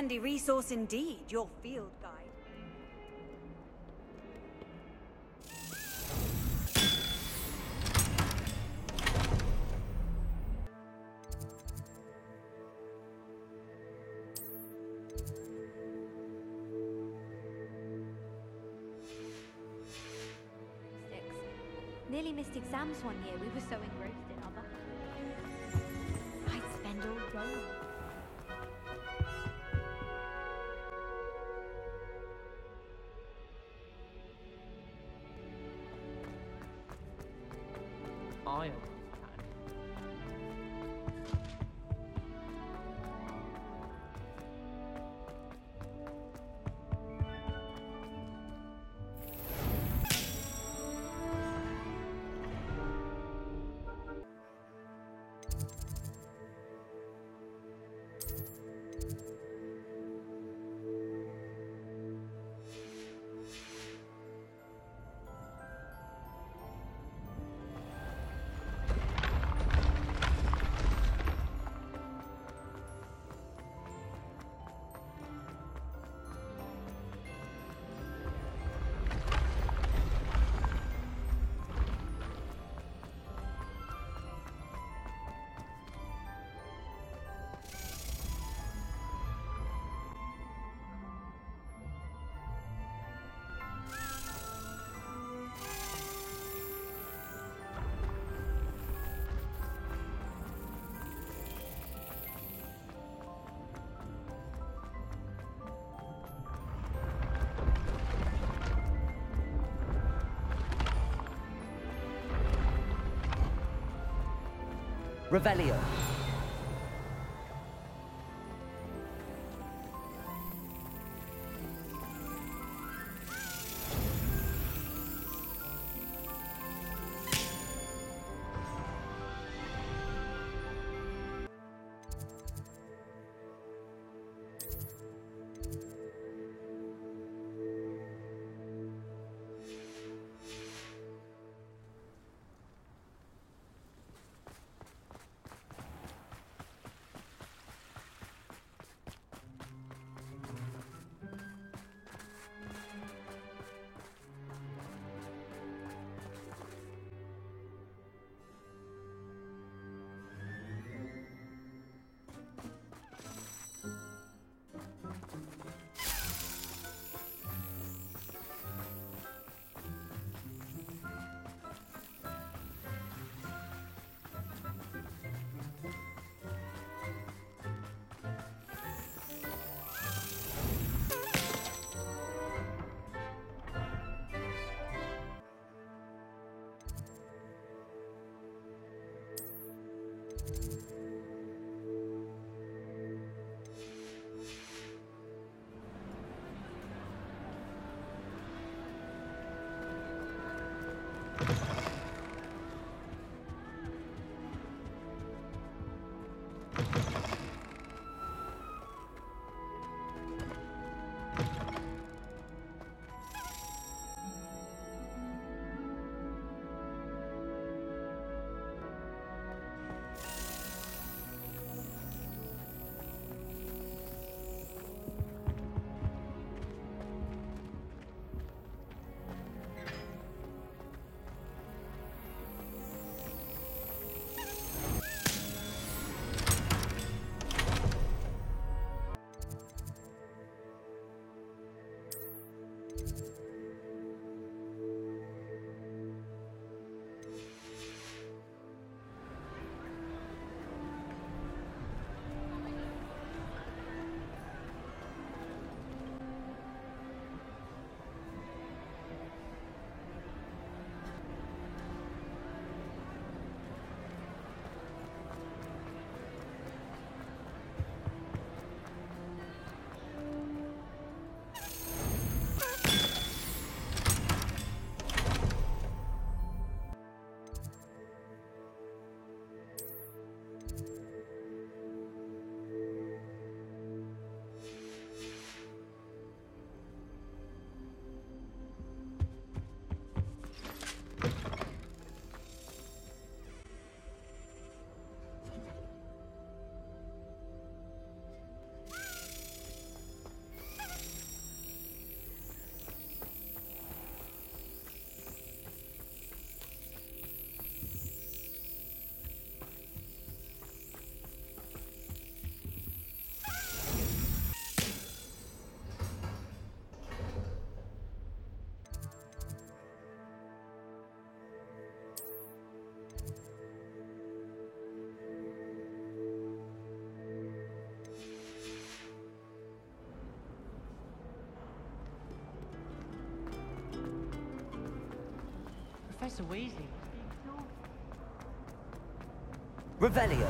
handy resource indeed, your field guide. Nearly missed exams one year. We were so engrossed in other. I'd spend all day. Iron. Revelio. you Professor Weasley. Revelio.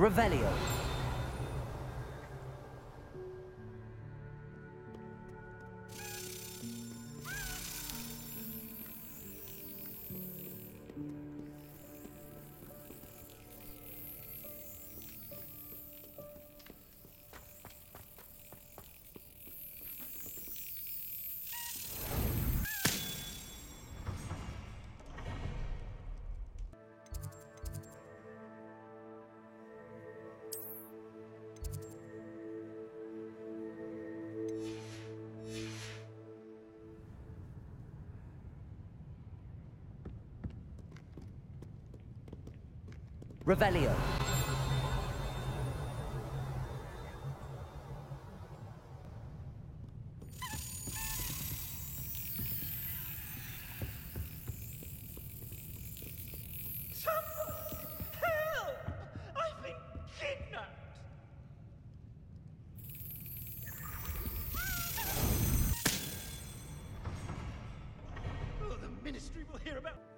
Revelio. Revelio. Oh, the Ministry will hear about...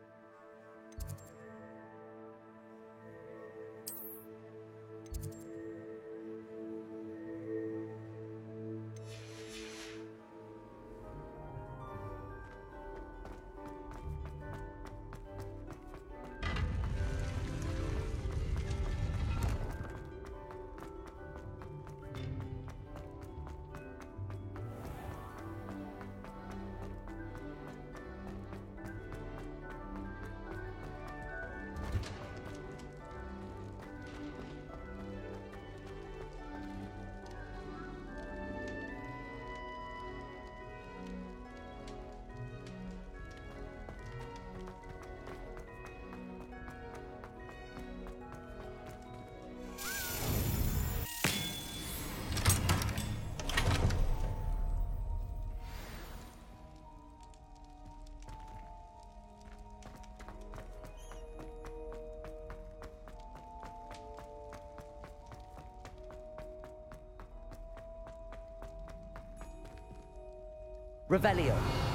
Revelio.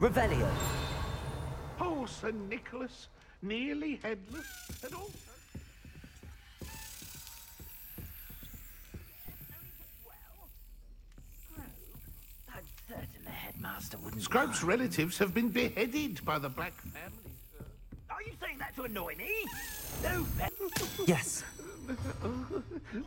Revelio. Oh, Sir Nicholas, nearly headless, and also... I'm certain the headmaster wouldn't... Scrope's relatives have been beheaded by the Black Family. Are you saying that to annoy me? No, Beth. Yes.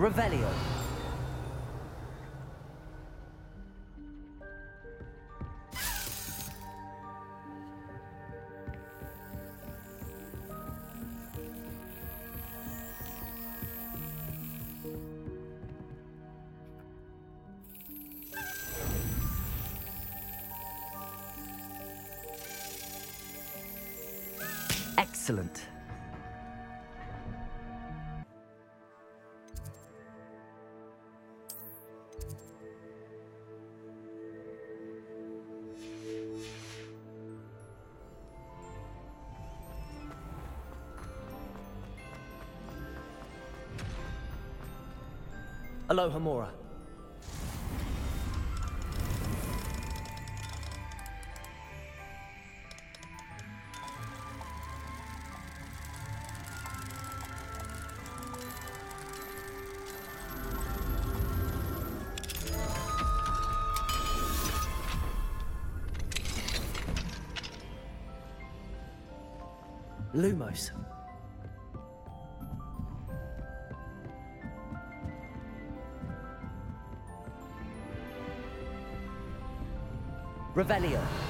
Revelio. Excellent. Alohomora. Lumos. Revelio.